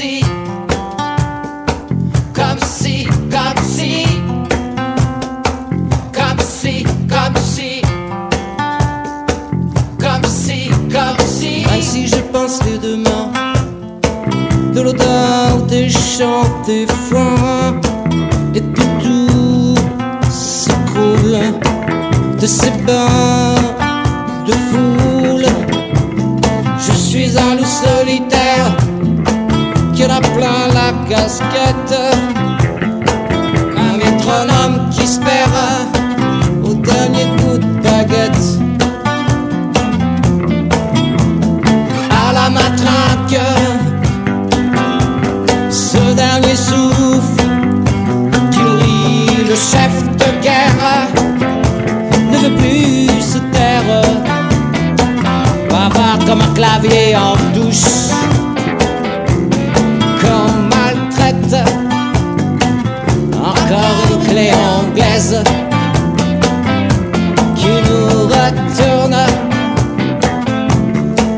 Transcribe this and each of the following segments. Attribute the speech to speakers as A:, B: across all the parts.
A: comme si, comme si, comme si, comme si, comme si, comme si.
B: Même si je pensais demain de l'odeur des champs des foins et de tout s'écroule de ces bains de foule. Je suis un loup solitaire qui en a plein la casquette. Un métronome qui se perd au dernier coup de baguette. À la matraque, ce dernier souffle qui nourrit le chef de guerre ne veut plus se taire. Bavard comme un clavier en douche, Encore une clé anglaise qui nous retourne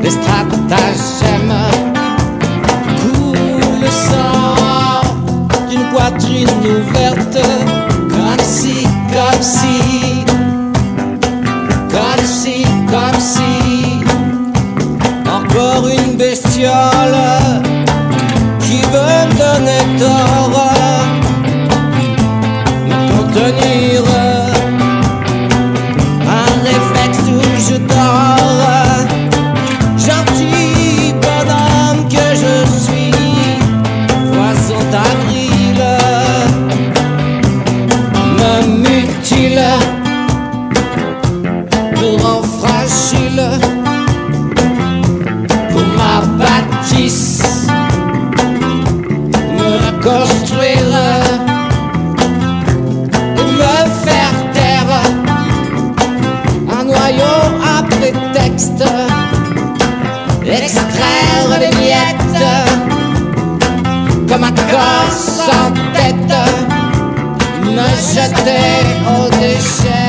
B: les stratagèmes. Coule le sang d'une poitrine ouverte, comme si, comme si, extraire les miettes comme un corps sans tête, me jeter aux déchets.